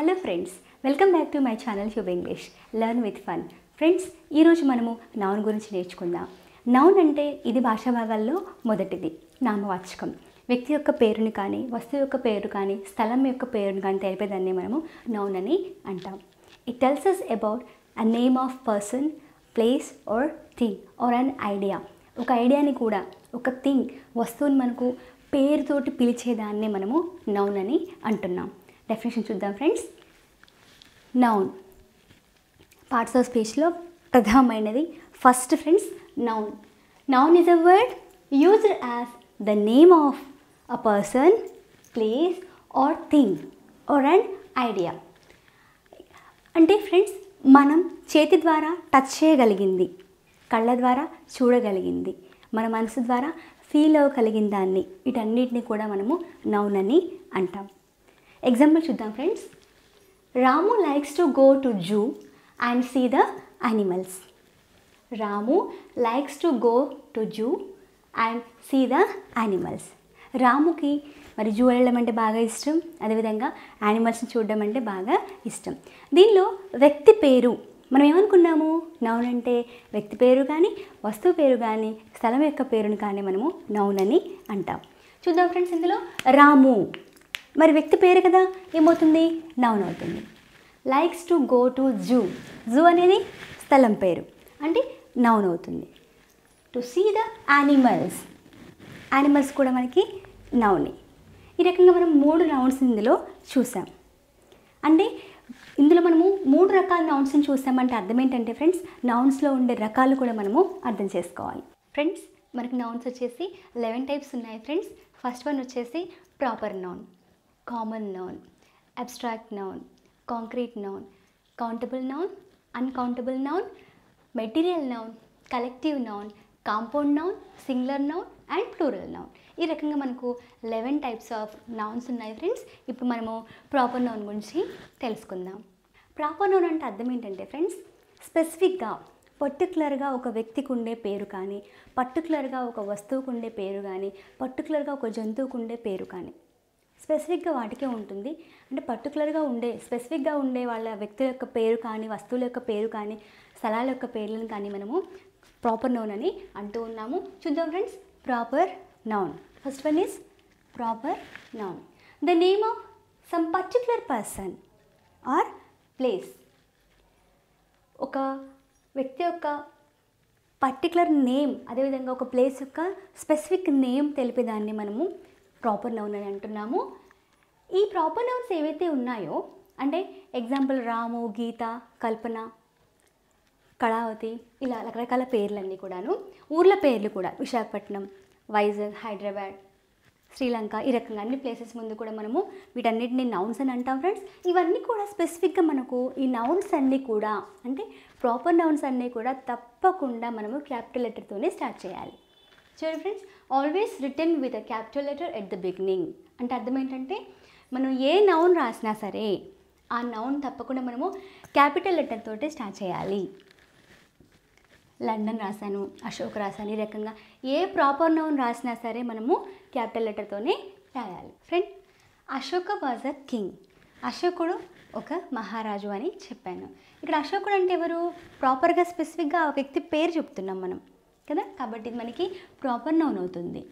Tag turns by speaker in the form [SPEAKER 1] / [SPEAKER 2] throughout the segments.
[SPEAKER 1] Hello friends welcome back to my channel tube English learn with fun friends ఈరోజు మనము noun గురించి నేర్చుకుందాం. Noun అంటే ఇది భాషా భాగాల్లో మొదటిది. నామవాచకం. వ్యక్తి యొక్క పేరుని కానీ వస్తువు యొక్క పేరు కానీ స్థలం యొక్క పేరుని కానీ తెలిపేదాన్ని మనము నౌన్ అని అంటాం. It tells us about a name of person place or thing or an idea ఒక ఐడియాని కూడా ఒక థింగ్ వస్తువుని మనకు పేరుతోటి పిలిచేదాన్ని మనము నౌన్ అని అంటున్నాం. డెఫినేషన్ చూద్దాం ఫ్రెండ్స్ నౌన్ పార్ట్స్ ఆఫ్ స్పీచ్లో ప్రధానమైనది first friends noun noun is a word used as the name of a person place or thing or and idea అంటే ఫ్రెండ్స్ మనం చేతి ద్వారా టచ్ చేయగలిగింది కళ్ళ ద్వారా చూడగలిగింది మన మనసు ద్వారా ఫీల్ అవ్వగలిగిన దాన్ని. వీటన్నిటిని కూడా మనము నౌన్ అని అంటాం. ఎగ్జాంపుల్ చూద్దాం friends Ramu likes to go to zoo and see the animals Ramu likes to go to zoo and see the animals రాముకి మరి జూ వెళ్ళడం అంటే బాగా ఇష్టం. అదేవిధంగా యానిమల్స్ని చూడడం అంటే బాగా ఇష్టం. దీనిలో వ్యక్తి పేరు మనం ఏమనుకున్నాము? నౌన్ అంటే వ్యక్తి పేరు కానీ వస్తువు పేరు కానీ స్థలం యొక్క పేరును కానీ మనము నౌన్ అని అంటాం. చూద్దాం ఫ్రెండ్స్ ఇందులో రాము మరి వ్యక్తి పేరు కదా? ఏమవుతుంది? నౌన్ అవుతుంది. Likes to go to zoo zoo అనేది స్థలం పేరు. అంటే నౌన్ అవుతుంది. To see the animals animals కూడా మనకి నౌనే. ఈ రకంగా మనం మూడు నౌన్స్ ఇందులో చూసాం. అంటే ఇందులో మనము మూడు రకాల నౌన్స్ని చూసామంటే అర్థం ఏంటంటే ఫ్రెండ్స్ నౌన్స్లో ఉండే రకాలు కూడా మనము అర్థం చేసుకోవాలి. ఫ్రెండ్స్ మనకి నౌన్స్ వచ్చేసి లెవెన్ టైప్స్ ఉన్నాయి ఫ్రెండ్స్. ఫస్ట్ వన్ వచ్చేసి proper noun common noun abstract noun concrete noun countable noun uncountable noun material noun collective noun compound noun singular noun and plural noun ఈ రకంగా మనకు లెవెన్ టైప్స్ ఆఫ్ నౌన్స్ ఉన్నాయి friends ఇప్పుడు మనము proper noun గురించి తెలుసుకుందాం. Proper noun అంటే అర్థం ఏంటంటే ఫ్రెండ్స్ స్పెసిఫిక్గా పర్టికులర్గా ఒక వ్యక్తికి ఉండే పేరు కానీ పర్టికులర్గా ఒక వస్తువుకు ఉండే పేరు కానీ పర్టికులర్గా ఒక జంతువుకు ఉండే పేరు కానీ. స్పెసిఫిక్గా వాటికే ఉంటుంది. అంటే పర్టికులర్గా ఉండే స్పెసిఫిక్గా ఉండే వాళ్ళ వ్యక్తుల యొక్క పేరు కానీ వస్తువుల యొక్క పేరు కానీ స్థలాల యొక్క పేర్లను కానీ మనము ప్రాపర్ నౌన్ అని అంటూ ఉన్నాము. చూద్దాం friends. Proper noun. First one is proper noun. The name of some particular person or place. ఒక వ్యక్తి యొక్క పర్టికులర్ నేమ్ అదేవిధంగా ఒక ప్లేస్ యొక్క స్పెసిఫిక్ నేమ్ తెలిపేదాన్ని మనము ప్రాపర్ నౌన్ అని అంటున్నాము. ఈ ప్రాపర్ నౌన్స్ ఏవైతే ఉన్నాయో అంటే ఎగ్జాంపుల్ రాము గీత కల్పన కళావతి ఇలా రకరకాల పేర్లన్నీ కూడాను ఊర్ల పేర్లు కూడా విశాఖపట్నం వైజాగ్ హైదరాబాద్ శ్రీలంక ఈ రకంగా అన్ని ప్లేసెస్ ముందు కూడా మనము వీటన్నిటిని నౌన్స్ అని అంటాం ఫ్రెండ్స్ ఇవన్నీ కూడా స్పెసిఫిక్గా మనకు ఈ నౌన్స్ అన్నీ కూడా అంటే ప్రాపర్ నౌన్స్ అన్నీ కూడా తప్పకుండా మనము క్యాపిటల్ లెటర్తోనే స్టార్ట్ చేయాలి. చూడండి friends always written with a capital letter at the beginning అంటే అర్థం ఏంటంటే మనం ఏ నౌన్ రాసినా సరే ఆ నౌన్ తప్పకుండా మనము క్యాపిటల్ లెటర్ తోటే స్టార్ట్ చేయాలి. లండన్ రాశాను అశోక్ రాశాను ఈ రకంగా ఏ ప్రాపర్ నౌన్ రాసినా సరే మనము క్యాపిటల్ లెటర్తోనే రాయాలి. Friend Ashoka was a king అశోకుడు ఒక మహారాజు అని చెప్పాను. ఇక్కడ అశోకుడు అంటే ఎవరు? ప్రాపర్గా స్పెసిఫిక్గా ఆ వ్యక్తి పేరు చెప్తున్నాం మనం. కదా? కాబట్టి ఇది మనకి ప్రాపర్ నౌన్ అవుతుంది.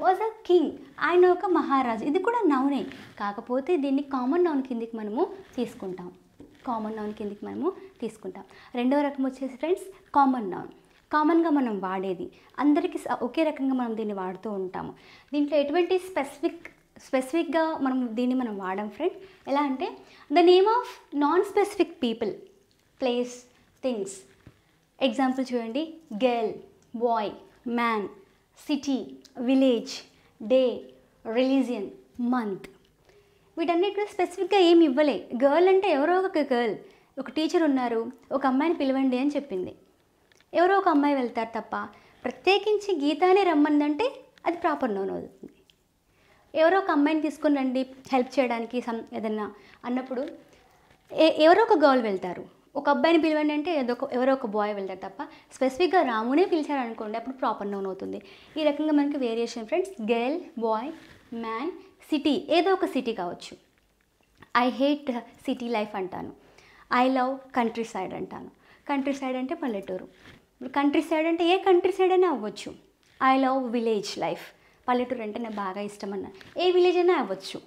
[SPEAKER 1] వాజ్ అ కింగ్ ఆయన ఒక మహారాజు. ఇది కూడా నౌనే కాకపోతే దీన్ని కామన్ నౌన్ కిందికి మనము తీసుకుంటాం. కామన్ నౌన్ కిందికి మనము తీసుకుంటాం. రెండవ రకం వచ్చేసి ఫ్రెండ్స్ కామన్ నౌన్ కామన్గా మనం వాడేది. అందరికీ ఒకే రకంగా మనం దీన్ని వాడుతూ ఉంటాము. దీంట్లో ఎటువంటి స్పెసిఫిక్ స్పెసిఫిక్గా మనం దీన్ని మనం వాడాం ఫ్రెండ్ ఎలా అంటే the name of non specific people place things example చూడండి. Girl boy man city village day religion month వీటన్నిటిలో స్పెసిఫిక్గా ఏమి ఇవ్వలే. గర్ల్ అంటే ఎవరో ఒక గర్ల్ ఒక టీచర్ ఉన్నారు ఒక అమ్మాయిని పిలవండి అని చెప్పింది. ఎవరో ఒక అమ్మాయి వెళ్తారు తప్ప ప్రత్యేకించి గీతానే రమ్మందంటే అది ప్రాపర్ నోన్ అవుతుంది. ఎవరో ఒక అమ్మాయిని తీసుకుని రండి హెల్ప్ చేయడానికి సమ్ ఏదన్నా అన్నప్పుడు ఎవరో ఒక గర్ల్ వెళ్తారు. ఒక అబ్బాయిని పిలవండి అంటే ఏదో ఒక ఎవరో ఒక బాయ్ వెళ్తారు తప్ప స్పెసిఫిక్గా రామునే పిలిచారు అనుకోండి అప్పుడు ప్రాపర్ నౌన్ అవుతుంది. ఈ రకంగా మనకి variation friends girl boy man city ఏదో ఒక సిటీ కావచ్చు. ఐ హేట్ సిటీ లైఫ్ అంటాను. ఐ లవ్ కంట్రీ సైడ్ అంటాను. కంట్రీ సైడ్ అంటే పల్లెటూరు. కంట్రీ సైడ్ అంటే ఏ కంట్రీ సైడ్ అయినా అవ్వచ్చు. ఐ లవ్ విలేజ్ లైఫ్ పల్లెటూరు అంటే నాకు బాగా ఇష్టం అన్న. ఏ విలేజ్ అయినా అవ్వచ్చు.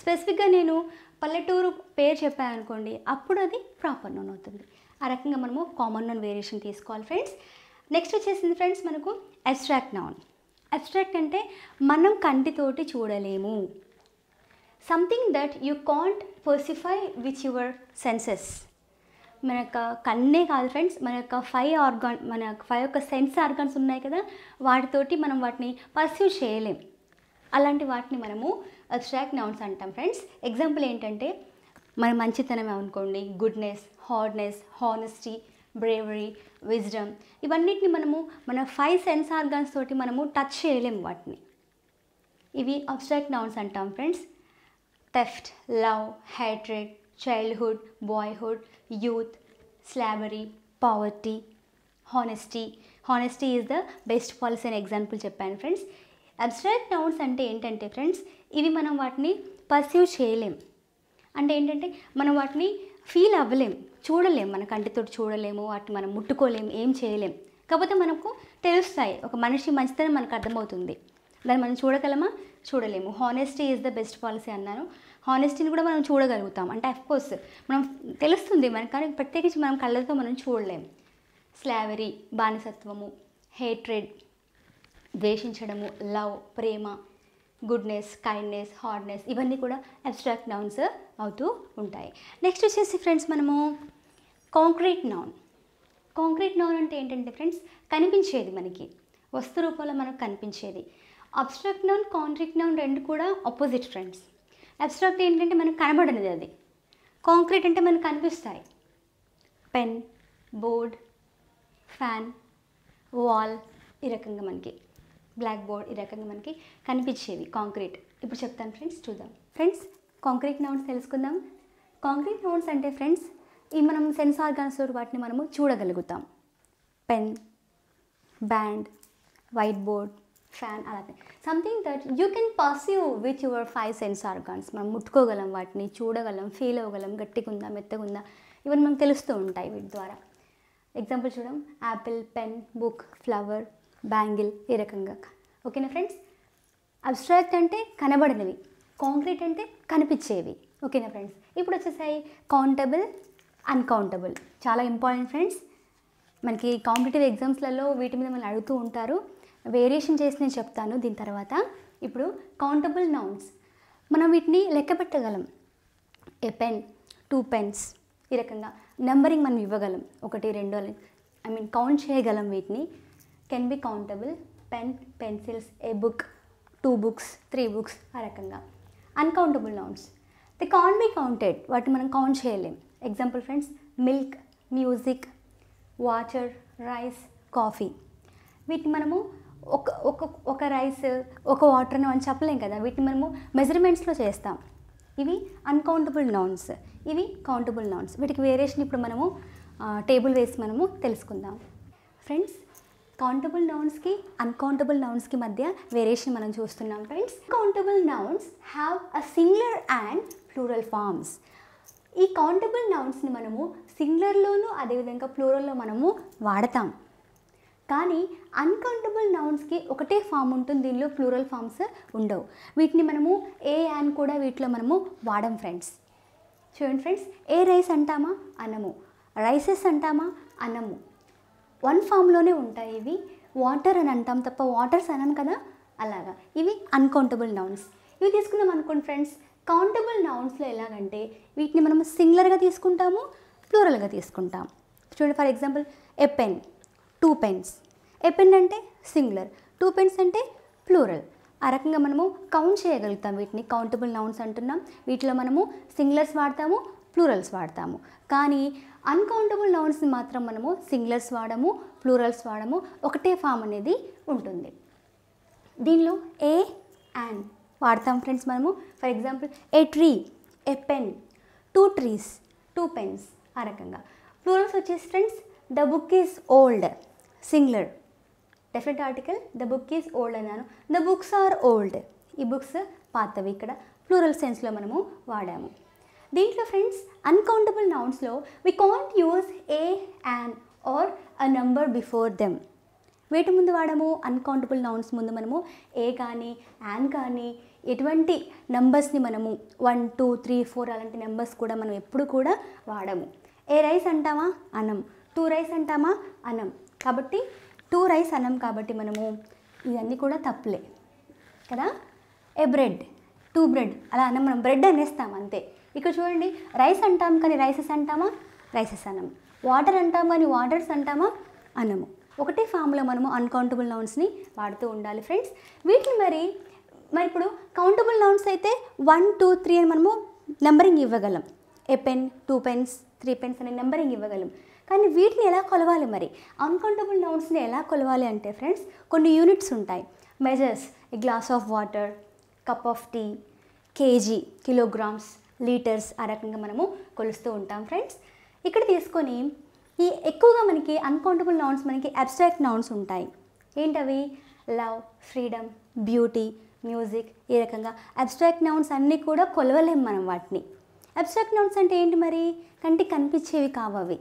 [SPEAKER 1] స్పెసిఫిక్గా నేను పల్లెటూరు పేరు చెప్పాను అనుకోండి అప్పుడు అది ప్రాపర్ నోన్ అవుతుంది. ఆ రకంగా మనము కామన్ నోన్ వేరియేషన్ తీసుకోవాలి ఫ్రెండ్స్ నెక్స్ట్ వచ్చేసింది ఫ్రెండ్స్ మనకు అబ్స్ట్రాక్ట్ నౌన్ అబ్స్ట్రాక్ట్ అంటే మనం కంటితోటి చూడలేము. Something that you can't perceive with your senses మన యొక్క కన్నే కాదు ఫ్రెండ్స్ మన యొక్క ఫైవ్ ఆర్గాన్ మన ఫైవ్ యొక్క సెన్స్ ఆర్గాన్స్ ఉన్నాయి కదా వాటితోటి మనం వాటిని పర్సీవ్ చేయలేం. అలాంటి వాటిని మనము అబ్స్ట్రాక్ట్ నౌన్స్ అంటాం ఫ్రెండ్స్ ఎగ్జాంపుల్ ఏంటంటే మన మంచితనం అనుకోండి. Goodness hardness honesty bravery wisdom ఇవన్నిటిని మనము మన ఫైవ్ సెన్స్ ఆర్గాన్స్ తోటి మనము టచ్ చేయలేం వాటిని. ఇవి అబ్స్ట్రాక్ట్ నౌన్స్ అంటాం friends theft love hatred childhood boyhood youth slavery poverty honesty honesty is the best policy అని ఎగ్జాంపుల్ చెప్పాను ఫ్రెండ్స్ అబ్స్ట్రాక్ట్ నౌన్స్ అంటే ఏంటంటే ఫ్రెండ్స్ ఇవి మనం వాటిని పర్సీవ్ చేయలేం. అంటే ఏంటంటే మనం వాటిని ఫీల్ అవ్వలేం చూడలేం. మన కంటితో చూడలేము వాటిని మనం ముట్టుకోలేం ఏం చేయలేం. కాకపోతే మనకు తెలుస్తాయి ఒక మనిషి మంచితనం మనకు అర్థమవుతుంది. దాన్ని మనం చూడగలమా? చూడలేము. Honesty is the best policy అన్నాను. హానెస్టీని కూడా మనం చూడగలుగుతాం. అంటే కోర్స్ మనం తెలుస్తుంది మనకు కానీ ప్రత్యేకించి మనం కళ్ళతో మనం చూడలేం. స్లావరీ బానిసత్వము హేట్రెడ్ ద్వేషించడము లవ్ ప్రేమ గుడ్నెస్ కైండ్నెస్ హార్డ్నెస్ ఇవన్నీ కూడా అబ్స్ట్రాక్ట్ నౌన్స్ అవుతూ ఉంటాయి. నెక్స్ట్ వచ్చేసి ఫ్రెండ్స్ మనము కాంక్రీట్ నౌన్ కాంక్రీట్ నౌన్ అంటే ఏంటంటే ఫ్రెండ్స్ కనిపించేది మనకి. వస్తు రూపంలో మనకు కనిపించేది. అబ్స్ట్రాక్ట్ నౌన్ కాంక్రీట్ నౌన్ రెండు కూడా ఆపోజిట్ ఫ్రెండ్స్ అబ్స్ట్రాక్ట్ ఏంటంటే మనకు కనబడనిది అది. కాంక్రీట్ అంటే మనకు కనిపిస్తాయి. పెన్ బోర్డ్ ఫ్యాన్ వాల్ ఈ రకంగా మనకి. బ్లాక్ బోర్డ్ ఈ రకంగా మనకి కనిపించేవి. కాంక్రీట్. ఇప్పుడు చెప్తాను ఫ్రెండ్స్ చూద్దాం. ఫ్రెండ్స్ కాంక్రీట్ నౌన్స్ తెలుసుకుందాం. కాంక్రీట్ నౌన్స్ అంటే ఫ్రెండ్స్ ఈ మనం సెన్స్ ఆర్గాన్స్ వాటిని మనము చూడగలుగుతాం. Pen band white board fan అలాగే something that you can perceive with your five sense organs మనం ముట్టుకోగలం వాటిని చూడగలం ఫీల్ అవ్వగలం గట్టిగా ఉందా మెత్తగా ఉందా ఇవన్నీ మనకు తెలుస్తూ ఉంటాయి వీటి ద్వారా. ఎగ్జాంపుల్ చూడం. Apple pen book flower bangle ఈ రకంగా. ఓకేనా ఫ్రెండ్స్? అబ్స్ట్రాక్ట్ అంటే కనబడినవి కాంక్రీట్ అంటే కనిపించేవి. ఓకేనా ఫ్రెండ్స్? ఇప్పుడు వచ్చేసాయి కౌంటబుల్ అన్కౌంటబుల్ చాలా ఇంపార్టెంట్ ఫ్రెండ్స్. మనకి కాంపిటేటివ్ ఎగ్జామ్స్లలో వీటి మీద మనం అడుగుతూ ఉంటారు. వేరియేషన్ చేసి నేను చెప్తాను దీని తర్వాత. ఇప్పుడు కౌంటబుల్ నౌన్స్ మనం వీటిని లెక్క పెట్టగలం. ఏ పెన్ టూ పెన్స్ ఈ రకంగా. నెంబరింగ్ మనం ఇవ్వగలం. ఒకటి రెండో ఐ మీన్ కౌంట్ చేయగలం వీటిని. Can be countable pen pencils a book two books three books ఆ రకంగా. Uncountable nouns they can't be counted వాటిని మనం కౌంట్ చేయలేం. Example friends milk music water rice coffee వీటిని మనము ఒక ఒక ఒక రైస్ ఒక వాటర్ అని చెప్పలేం కదా. వీటిని మనము మెజర్మెంట్స్లో చేస్తాం. ఇవి అన్కౌంటబుల్ నౌన్స్ ఇవి కౌంటబుల్ నౌన్స్ వీటికి వేరియేషన్ ఇప్పుడు మనము టేబుల్ వేసి మనము తెలుసుకుందాం. ఫ్రెండ్స్ కౌంటబుల్ నౌన్స్కి అన్కౌంటబుల్ నౌన్స్కి మధ్య వేరియేషన్ మనం చూస్తున్నాం friends countable nouns have a singular and plural forms ఈ కౌంటబుల్ నౌన్స్ని మనము సింగులర్లోనూ అదేవిధంగా ప్లూరల్లో మనము వాడతాం. కానీ అన్కౌంటబుల్ నౌన్స్కి ఒకటే ఫామ్ ఉంటుంది దీనిలో ప్లూరల్ ఫామ్స్ ఉండవు. వీటిని మనము ఏ యాన్ కూడా వీటిలో మనము వాడం ఫ్రెండ్స్ చూడండి ఫ్రెండ్స్ ఏ రైస్ అంటామా? అన్నము. రైసెస్ అంటామా? అన్నము. వన్ ఫామ్లోనే ఉంటాయి ఇవి. వాటర్ అని అంటాం తప్ప వాటర్స్ అనం కదా? అలాగా. ఇవి అన్కౌంటబుల్ నౌన్స్ ఇవి తీసుకుందాం అనుకోండి ఫ్రెండ్స్. కౌంటబుల్ నౌన్స్లో ఎలాగంటే వీటిని మనం సింగులర్గా తీసుకుంటాము ప్లూరల్గా తీసుకుంటాం. చూడండి for example a pen two pens a pen అంటే సింగులర్ టూ పెన్స్ అంటే ప్లూరల్ ఆ రకంగా మనము కౌంట్ చేయగలుగుతాం వీటిని. కౌంటబుల్ నౌన్స్ అంటున్నాం. వీటిలో మనము సింగులర్స్ వాడతాము ప్లూరల్స్ వాడతాము. కానీ అన్కౌంటబుల్ నౌన్స్ని మాత్రం మనము సింగులర్స్ వాడము ప్లూరల్స్ వాడము ఒకటే ఫామ్ అనేది ఉంటుంది. దీనిలో ఏ అండ్ వాడతాం ఫ్రెండ్స్ మనము. For example a tree a pen two trees two pens ఆ రకంగా. ప్లూరల్స్ వచ్చేసి friends the book is old singular. Definite article the book is old అన్నాను. The books are old. ఈ బుక్స్ పాతవి ఇక్కడ. Plural సెన్స్లో మనము వాడాము. దీంట్లో friends uncountable నౌన్స్లో we can't use a an or a number before them వేటి ముందు వాడము అన్కౌంటబుల్ నౌన్స్ ముందు మనము ఏ కానీ యాన్ కానీ ఎటువంటి నెంబర్స్ని మనము వన్ టూ త్రీ ఫోర్ అలాంటి నెంబర్స్ కూడా మనం ఎప్పుడు కూడా వాడము. ఏ రైస్ అంటామా? అనం టూ రైస్ అంటామా? అనం కాబట్టి టూ రైస్ అనం కాబట్టి మనము ఇవన్నీ కూడా తప్పులే. కదా? ఏ బ్రెడ్ టూ బ్రెడ్ అలా అన్నం మనం బ్రెడ్ అనేస్తాం అంతే. ఇక్కడ చూడండి రైస్ అంటాం కానీ రైసెస్ అంటామా? రైసెస్ అనము వాటర్ అంటాం కానీ వాటర్స్ అంటామా? అనము ఒకటే ఫామ్లో మనము అన్కౌంటబుల్ నౌన్స్ని వాడుతూ ఉండాలి ఫ్రెండ్స్. వీటిని మరి మరి ఇప్పుడు కౌంటబుల్ నౌన్స్ అయితే వన్ టూ త్రీ అని మనము నెంబరింగ్ ఇవ్వగలం. A pen two pens three pens అనే నెంబరింగ్ ఇవ్వగలం. కానీ వీటిని ఎలా కొలవాలి మరి? అన్కౌంటబుల్ నౌన్స్ని ఎలా కొలవాలి అంటే ఫ్రెండ్స్ కొన్ని యూనిట్స్ ఉంటాయి. Measures glass of water cup of tea KG kilograms litres ఆ రకంగా మనము కొలుస్తూ ఉంటాం ఫ్రెండ్స్. ఇక్కడ తీసుకొని ఈ ఎక్కువగా మనకి అన్కౌంటబుల్ నౌన్స్ మనకి అబ్స్ట్రాక్ట్ నౌన్స్ ఉంటాయి. ఏంటవి? లవ్ ఫ్రీడమ్ బ్యూటీ మ్యూజిక్ ఈ రకంగా. అబ్స్ట్రాక్ట్ నౌన్స్ అన్నీ కూడా కొలవలేం మనం వాటిని. అబ్స్ట్రాక్ట్ నౌన్స్ అంటే ఏంటి మరి? కంటికి కనిపించేవి కావవి.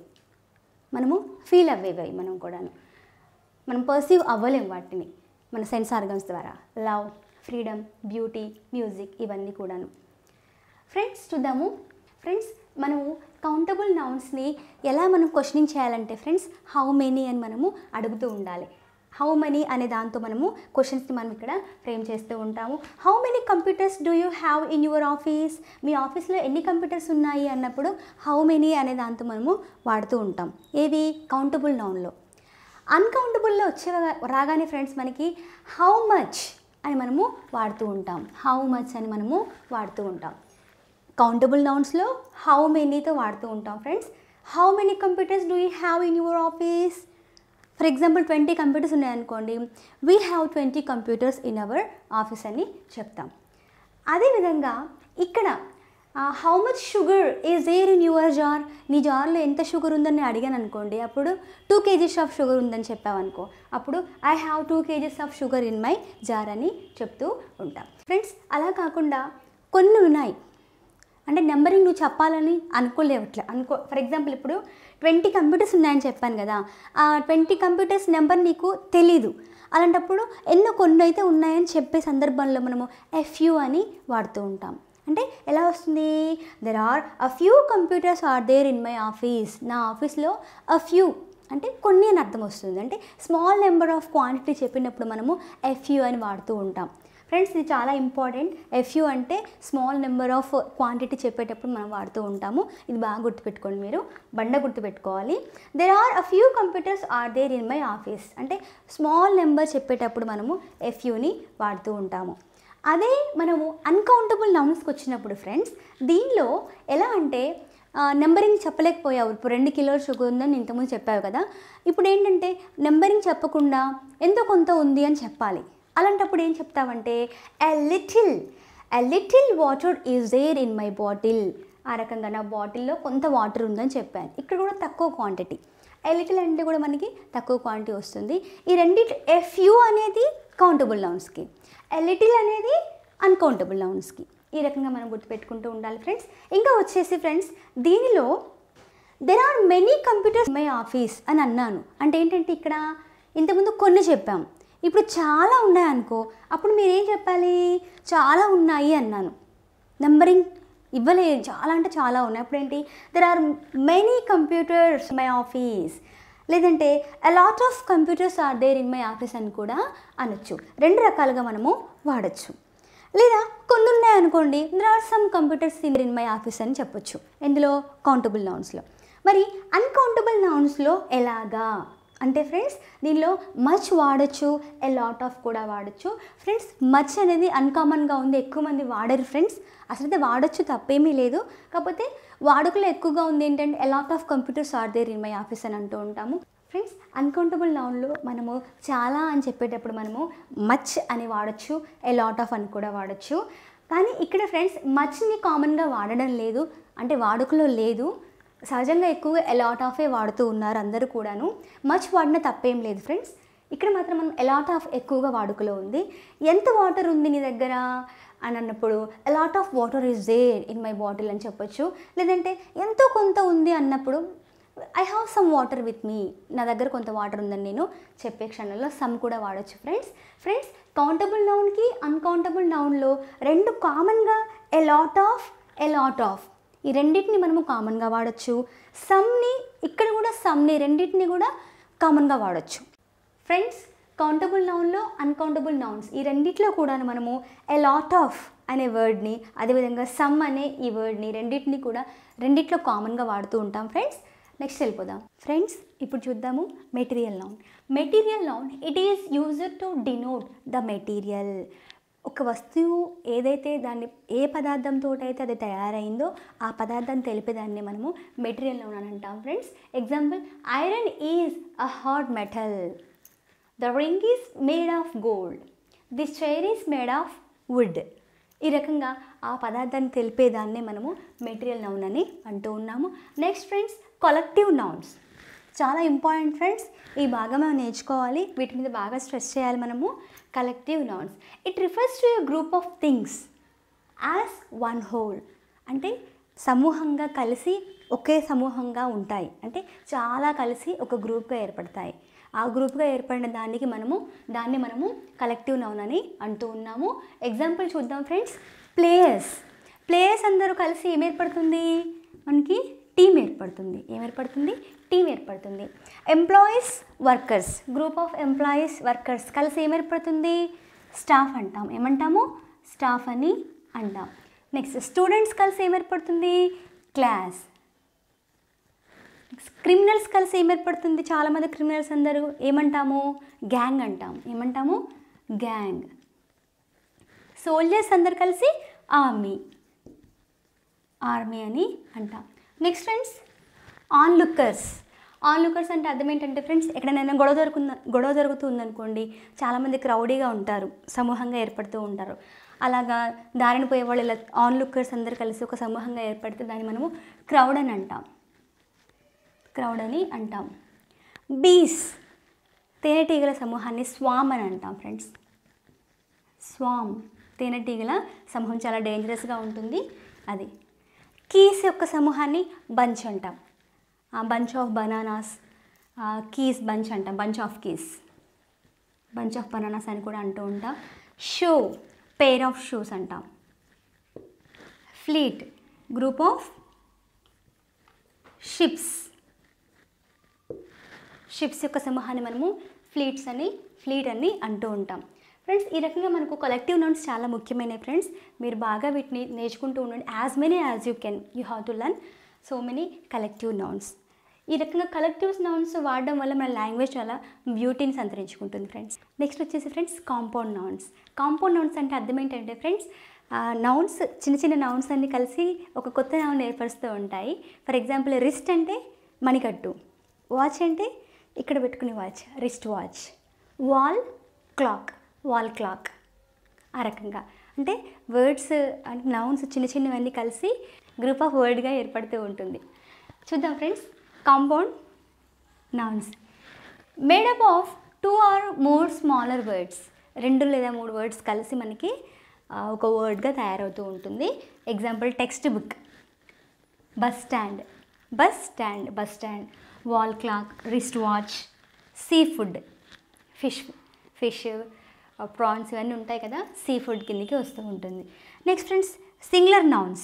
[SPEAKER 1] మనము ఫీల్ అవ్వేవి మనం కూడాను. మనం పర్సీవ్ అవ్వలేం వాటిని. మన సెన్స్ ఆర్గన్స్ ద్వారా. లవ్ ఫ్రీడమ్ బ్యూటీ మ్యూజిక్ ఇవన్నీ కూడాను. ఫ్రెండ్స్ చూద్దాము. ఫ్రెండ్స్ మనము కౌంటబుల్ నౌన్స్ని ఎలా మనం క్వశ్చనింగ్ చేయాలంటే ఫ్రెండ్స్ హౌ మెనీ అని మనము అడుగుతూ ఉండాలి. హౌ మెనీ అనే దాంతో మనము క్వశ్చన్స్ని మనం ఇక్కడ ఫ్రేమ్ చేస్తూ ఉంటాము. How many computers do you have in your office మీ ఆఫీస్లో ఎన్ని కంప్యూటర్స్ ఉన్నాయి అన్నప్పుడు హౌ మెనీ అనే దాంతో మనము వాడుతూ ఉంటాం. ఏవి కౌంటబుల్ నౌన్లో అన్కౌంటబుల్లో వచ్చే రాగానే ఫ్రెండ్స్ మనకి హౌ మచ్ అని మనము వాడుతూ ఉంటాం. హౌ మచ్ అని మనము వాడుతూ ఉంటాం. కౌంటబుల్ నౌన్స్లో హౌ మెనీతో వాడుతూ ఉంటాం friends how many computers do you have in your office for example twenty computers ఉన్నాయనుకోండి. We have twenty computers in our office అని చెప్తాం. అదేవిధంగా ఇక్కడ how much sugar is there in your jar నీ జార్లో ఎంత షుగర్ ఉందని అడిగాను అనుకోండి. అప్పుడు టూ కేజీస్ ఆఫ్ షుగర్ ఉందని చెప్పావనుకో అప్పుడు I have two kgs of sugar in my jar అని చెప్తూ ఉంటాం. ఫ్రెండ్స్ అలా కాకుండా కొన్ని ఉన్నాయి. అంటే నెంబరింగ్ నువ్వు చెప్పాలని అనుకోలేవట్లే అనుకో ఫర్ ఎగ్జాంపుల్ ఇప్పుడు ట్వంటీ కంప్యూటర్స్ ఉన్నాయని చెప్పాను కదా ఆ ట్వంటీ కంప్యూటర్స్ నెంబర్ నీకు తెలీదు. అలాంటప్పుడు ఎన్నో కొన్ని అయితే ఉన్నాయని చెప్పే సందర్భంలో మనము ఎఫ్యూ అని వాడుతూ ఉంటాం. అంటే ఎలా వస్తుంది? There are a few computers are there in my office నా ఆఫీస్లో అ ఫ్యూ అంటే కొన్ని అని అర్థం వస్తుంది. అంటే స్మాల్ నెంబర్ ఆఫ్ క్వాంటిటీ చెప్పినప్పుడు మనము ఎఫ్యూ అని వాడుతూ ఉంటాం. ఫ్రెండ్స్ ఇది చాలా ఇంపార్టెంట్ ఎఫ్యూ అంటే స్మాల్ నెంబర్ ఆఫ్ క్వాంటిటీ చెప్పేటప్పుడు మనం వాడుతూ ఉంటాము. ఇది బాగా గుర్తుపెట్టుకోండి మీరు. బండ గుర్తుపెట్టుకోవాలి. There are a few computers are there in my office అంటే స్మాల్ నెంబర్ చెప్పేటప్పుడు మనము ఎఫ్యూని వాడుతూ ఉంటాము. అదే మనము అన్కౌంటబుల్ నౌన్స్కి వచ్చినప్పుడు ఫ్రెండ్స్ దీనిలో ఎలా అంటే నెంబరింగ్ చెప్పలేకపోయావు. ఇప్పుడు రెండు కిలోల షుగర్ ఉందని ఇంతకుముందు చెప్పావు కదా. ఇప్పుడు ఏంటంటే నెంబరింగ్ చెప్పకుండా ఎంతో కొంత ఉంది అని చెప్పాలి. అలాంటప్పుడు ఏం చెప్తామంటే a little a little water is there in my bottle ఆ రకంగా నా బాటిల్లో కొంత వాటర్ ఉందని చెప్పాను. ఇక్కడ కూడా తక్కువ క్వాంటిటీ ఎ లిటిల్ అంటే కూడా మనకి తక్కువ క్వాంటిటీ వస్తుంది. ఈ రెండిటి ఎఫ్యూ అనేది కౌంటబుల్ నౌన్స్కి ఎ లిటిల్ అనేది అన్కౌంటబుల్ నౌన్స్కి ఈ రకంగా మనం గుర్తుపెట్టుకుంటూ ఉండాలి ఫ్రెండ్స్. ఇంకా వచ్చేసి ఫ్రెండ్స్ దీనిలో there are many computers my office అని అన్నాను. అంటే ఏంటంటే ఇక్కడ ఇంతకుముందు కొన్ని చెప్పాం. ఇప్పుడు చాలా ఉన్నాయనుకో అప్పుడు మీరేం చెప్పాలి? చాలా ఉన్నాయి అన్నాను. నెంబరింగ్ ఇవ్వలేదు. చాలా అంటే చాలా ఉన్నాయి. అప్పుడు ఏంటి there are many computers my office లేదంటే a lot of computers are there in my office అని కూడా అనొచ్చు. రెండు రకాలుగా మనము వాడచ్చు. లేదా కొన్ని ఉన్నాయనుకోండి there are some computers in in my office అని చెప్పొచ్చు. ఎందులో కౌంటబుల్ నౌన్స్లో మరి అన్కౌంటబుల్ నౌన్స్లో ఎలాగా? అంటే ఫ్రెండ్స్ దీనిలో మచ్ వాడచ్చు ఎ లాట్ ఆఫ్ కూడా వాడచ్చు. ఫ్రెండ్స్ మచ్ అనేది అన్కామన్గా ఉంది ఎక్కువ మంది వాడరు ఫ్రెండ్స్. అసలు వాడచ్చు తప్పేమీ లేదు. కాకపోతే వాడుకలో ఎక్కువగా ఉంది ఏంటంటే a lot of computers are there in my office అని అంటూ ఉంటాము. ఫ్రెండ్స్ అన్కౌంటబుల్ నౌన్లో మనము చాలా అని చెప్పేటప్పుడు మనము మచ్ అని వాడచ్చు ఏ లాట్ ఆఫ్ అని కూడా వాడచ్చు. కానీ ఇక్కడ ఫ్రెండ్స్ మచ్ని కామన్గా వాడడం లేదు. అంటే వాడుకలో లేదు. సహజంగా ఎక్కువగా ఎలాట్ ఆఫే వాడుతూ ఉన్నారు అందరూ కూడాను. మచ్ వాడిన తప్పేం లేదు ఫ్రెండ్స్ ఇక్కడ మాత్రం మనం ఎలాట్ ఆఫ్ ఎక్కువగా వాడుకలో ఉంది. ఎంత వాటర్ ఉంది నీ దగ్గర? అని అన్నప్పుడు a lot of water is there in my bottle అని చెప్పొచ్చు. లేదంటే ఎంతో కొంత ఉంది అన్నప్పుడు I have some water with me నా దగ్గర కొంత వాటర్ ఉందని నేను చెప్పే క్షణంలో సమ్ కూడా వాడచ్చు ఫ్రెండ్స్ ఫ్రెండ్స్ కౌంటబుల్ నౌన్కి అన్కౌంటబుల్ నౌన్లో రెండు కామన్గా a lot of a lot of ఈ రెండింటిని మనము కామన్గా వాడచ్చు. సమ్ని ఇక్కడ కూడా సమ్ని రెండింటిని కూడా కామన్గా వాడచ్చు. ఫ్రెండ్స్ కౌంటబుల్ నౌన్లో అన్కౌంటబుల్ నౌన్స్ ఈ రెండిట్లో కూడా మనము ఎ లాట్ ఆఫ్ అనే వర్డ్ని అదేవిధంగా సమ్ అనే ఈ వర్డ్ని రెండింటిని కూడా రెండిట్లో కామన్గా వాడుతూ ఉంటాం ఫ్రెండ్స్ నెక్స్ట్ వెళ్ళిపోదాం. ఫ్రెండ్స్ ఇప్పుడు చూద్దాము material noun material noun it is used to denote the material ఒక వస్తువు ఏదైతే దాన్ని ఏ పదార్థంతో అయితే అది తయారైందో ఆ పదార్థాన్ని తెలిపేదాన్ని మనము మెటీరియల్ నౌన్ అని అంటాం friends. Example iron is a hard metal the ring is made of gold this chair is made of wood ఈ రకంగా ఆ పదార్థాన్ని తెలిపేదాన్నే మనము మెటీరియల్ నౌన్ అని అంటూ ఉన్నాము. నెక్స్ట్ ఫ్రెండ్స్ కలెక్టివ్ నౌన్స్ చాలా ఇంపార్టెంట్ ఫ్రెండ్స్. ఈ బాగా మనం నేర్చుకోవాలి. వీటి మీద బాగా స్ట్రెస్ చేయాలి మనము. Collective nouns it refers to a group of things as one whole అంటే సమూహంగా కలిసి ఒకే సమూహంగా ఉంటాయి. అంటే చాలా కలిసి ఒక గ్రూప్గా ఏర్పడతాయి. ఆ గ్రూప్గా ఏర్పడిన దానికి మనము దాన్ని మనము కలెక్టివ్ నౌన్ అని అంటూ ఉన్నాము. ఎగ్జాంపుల్ చూద్దాం ఫ్రెండ్స్. ప్లేయర్స్ ప్లేయర్స్ అందరూ కలిసి ఏం ఏర్పడుతుంది? టీం ఏర్పడుతుంది. ఏం ఏర్పడుతుంది టీం ఏర్పడుతుంది. Employees workers group of employees workers కలిసి ఏం ఏర్పడుతుంది స్టాఫ్ అంటాం. ఏమంటాము? స్టాఫ్ అని అంటాం. నెక్స్ట్ స్టూడెంట్స్ కలిసి ఏం ఏర్పడుతుంది క్లాస్ క్రిమినల్స్ కలిసి ఏం ఏర్పడుతుంది చాలామంది క్రిమినల్స్ అందరూ ఏమంటాము? గ్యాంగ్ అంటాం. ఏమంటాము? గ్యాంగ్ సోల్జర్స్ అందరు కలిసి ఆర్మీ ఆర్మీ అని అంటాం. Next friends onlookers onlookers అంటే అర్థం ఏంటంటే ఫ్రెండ్స్ ఎక్కడైనా గొడవ జరుగుతుంద గొడవ జరుగుతుందనుకోండి చాలామంది క్రౌడీగా ఉంటారు సమూహంగా ఏర్పడుతూ ఉంటారు. అలాగా దారిని పోయే వాళ్ళు ఇలా ఆన్ లుక్కర్స్ అందరు కలిసి ఒక సమూహంగా ఏర్పడితే దాన్ని మనము క్రౌడ్ అని అంటాం. క్రౌడ్ అని అంటాం. బీస్ తేనెటీగల సమూహాన్ని స్వామ్ అని అంటాం ఫ్రెండ్స్ స్వామ్ తేనెటీగల సమూహం చాలా డేంజరస్గా ఉంటుంది అది. కీస్ యొక్క సమూహాన్ని బంచ్ అంటాం. Bunch of bananas keys bunch అంటాం. Bunch of keys. Bunch of bananas అని కూడా అంటూ ఉంటాం. షూ పేర్ ఆఫ్ షూస్ అంటాం. Fleet group of ships. Ships యొక్క సమూహాన్ని మనము ఫ్లీట్స్ అని ఫ్లీట్ అని అంటూ ఉంటాం. ఫ్రెండ్స్ ఈ రకంగా మనకు కలెక్టివ్ నౌన్స్ చాలా ముఖ్యమైనవి ఫ్రెండ్స్. మీరు బాగా వీటిని నేర్చుకుంటూ ఉండండి. As many as you can you have to learn so many collective nouns ఈ రకంగా కలెక్టివ్ నౌన్స్ వాడడం వల్ల మన లాంగ్వేజ్ చాలా బ్యూటీని సంతరించుకుంటుంది ఫ్రెండ్స్. నెక్స్ట్ వచ్చేసి friends compound nouns compound nouns అంటే అర్థం ఏంటంటే ఫ్రెండ్స్ నౌన్స్ చిన్న చిన్న నౌన్స్ అన్ని కలిసి ఒక కొత్త నౌన్ ఏర్పరుస్తూ ఉంటాయి. ఫర్ ఎగ్జాంపుల్ రిస్ట్ అంటే మణికట్టు వాచ్ అంటే ఇక్కడ పెట్టుకునే watch wrist watch wall clock wall clock ఆ రకంగా. అంటే వర్డ్స్ అంటే నౌన్స్ చిన్న చిన్నవన్నీ కలిసి గ్రూప్ ఆఫ్ వర్డ్గా ఏర్పడుతూ ఉంటుంది. చూద్దాం friends. Compound nouns made up of two or more smaller words రెండు లేదా మూడు వర్డ్స్ కలిసి మనకి ఒక వర్డ్గా తయారవుతూ ఉంటుంది. Example textbook bus stand bus stand bus stand wall clock wrist watch seafood fish fish prawns ఇవన్నీ ఉంటాయి కదా సీ ఫుడ్ కిందకి వస్తూ ఉంటుంది. Next friends singular nouns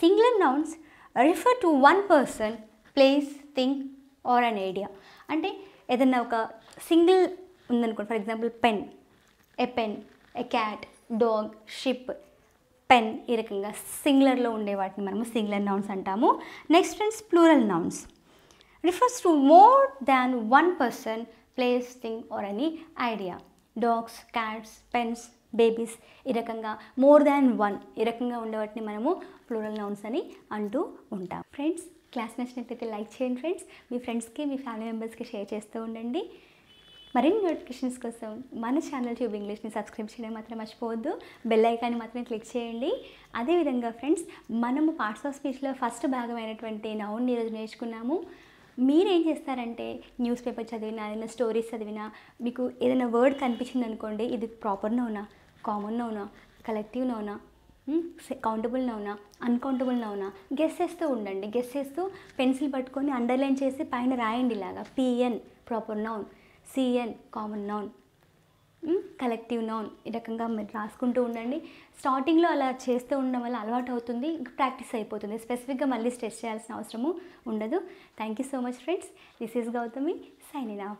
[SPEAKER 1] singular nouns refer to one person place thing or an idea అంటే ఏదన్నా ఒక single ఉందనుకోండి for example pen a pen a cat dog ship pen ఈ రకంగా సింగులర్లో ఉండే వాటిని మనము సింగులర్ నౌన్స్ అంటాము. Next friends plural nouns refers to more than one person place thing or any idea dogs cats pens babies ఈ రకంగా more than one ఈ రకంగా ఉండే వాటిని మనము ప్లూరల్ నౌన్స్ అని అంటూ ఉంటాం. ఫ్రెండ్స్ క్లాస్ నచ్చినట్లయితే లైక్ చేయండి ఫ్రెండ్స్. మీ ఫ్రెండ్స్కి మీ ఫ్యామిలీ మెంబర్స్కి షేర్ చేస్తూ ఉండండి. మరిన్ని నోటిఫికేషన్స్ కోసం మన ఛానల్ ట్యూబ్ ఇంగ్లీష్ని సబ్స్క్రైబ్ చేయడం మాత్రం మర్చిపోవద్దు. బెల్ ఐకాన్ని మాత్రమే క్లిక్ చేయండి. అదేవిధంగా ఫ్రెండ్స్ మనము పార్ట్స్ ఆఫ్ స్పీచ్లో ఫస్ట్ భాగమైనటువంటి నౌన్ ఈరోజు నేర్చుకున్నాము. మీరేం చేస్తారంటే న్యూస్ పేపర్ చదివినా ఏదైనా స్టోరీస్ చదివినా మీకు ఏదైనా వర్డ్ కనిపించింది అనుకోండి ఇది ప్రాపర్ నౌనా కామన్ నౌనా కలెక్టివ్ నౌనా కౌంటబుల్ నౌనా అన్కౌంటబుల్ నౌనా గెస్ చేస్తూ ఉండండి. గెస్ చేస్తూ పెన్సిల్ పట్టుకొని అండర్లైన్ చేసి పైన రాయండి ఇలాగా. PN proper noun CN common noun collective noun ఈ రకంగా మీరు రాసుకుంటూ ఉండండి. స్టార్టింగ్లో అలా చేస్తూ ఉండడం వల్ల అలవాటు అవుతుంది. ప్రాక్టీస్ అయిపోతుంది. స్పెసిఫిక్గా మళ్ళీ స్ట్రెస్ చేయాల్సిన అవసరము ఉండదు. Thank you so much friends. This is Gautami. Signing off.